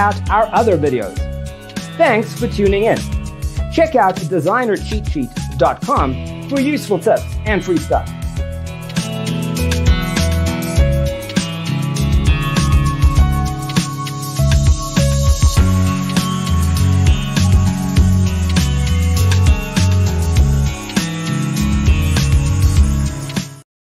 out our other videos. Thanks for tuning in. Check out designercheatsheet.com for useful tips and free stuff.